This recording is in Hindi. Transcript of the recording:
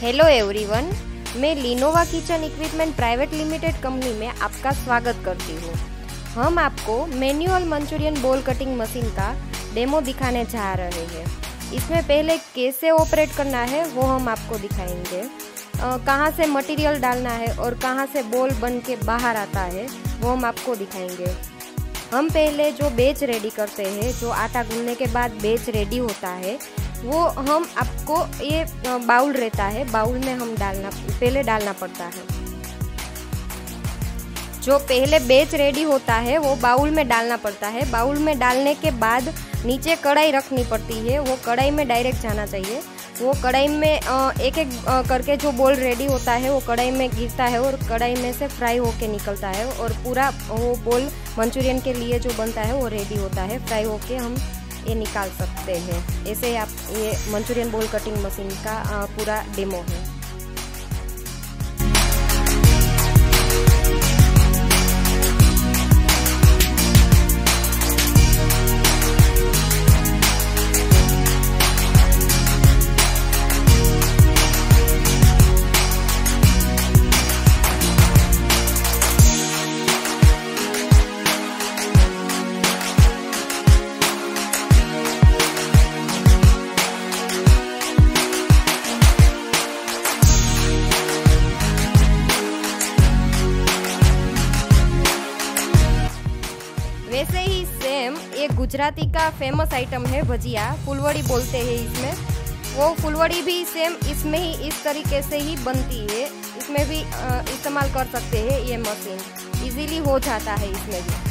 हेलो एवरीवन मैं Linova kitchen equipment private limited company में आपका स्वागत करती हूँ। हम आपको manual Manchurian bowl cutting machine का डेमो दिखाने जा रहे हैं। इसमें पहले कैसे ऑपरेट करना है, वो हम आपको दिखाएँगे। कहाँ से मटेरियल डालना है और कहाँ से बोल बन के बाहर आता है, वो हम आपको दिखाएँगे। हम पहले जो बेच रेडी करते हैं, जो आटा गूंदने के बाद बेच रेडी होता है वो हम आपको ये बाउल रहता है, बाउल में हम डालना, पहले डालना पड़ता है। जो पहले बेच रेडी होता है, वो बाउल में डालना पड़ता है। बाउल में डालने के बाद नीचे कढ़ाई रखनी पड़ती है, वो कढ़ाई में डायरेक्ट जाना चाहिए। वो कढ़ाई में एक एक करके जो बोल रेडी होता है, वो कढ़ाई में गिरता है और कढ़ाई में से फ्राई होके निकलता है और पूरा वो बोल मंचूरियन के लिए जो बनता है, वो रेडी होता है। फ्राई होके हम ये निकाल सकते हैं। ऐसे आप ये मंचूरियन बोल कटिंग मशीन का पूरा डेमो है। गुजराती का फ़ेमस आइटम है भजिया। फुलवड़ी बोलते हैं इसमें। वो फुलवड़ी भी सेम इसमें ही, इस तरीके से ही बनती है। इसमें भी इस्तेमाल कर सकते हैं ये मशीन इजीली हो जाता है इसमें भी।